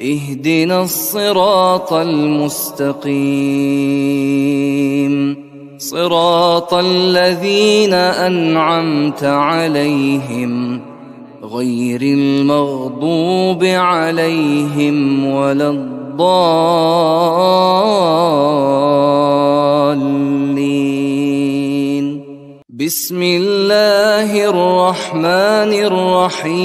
اهدنا الصراط المستقيم. صراط الذين أنعمت عليهم غير المغضوب عليهم ولا الضالين. بسم الله الرحمن الرحيم.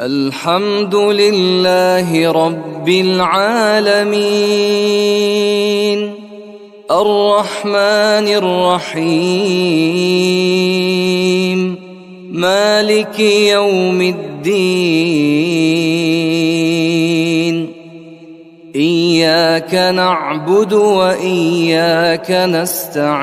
الحمد لله رب العالمين. الرحمن الرحيم. مالك يوم الدين. إياك نعبد وإياك نستعين.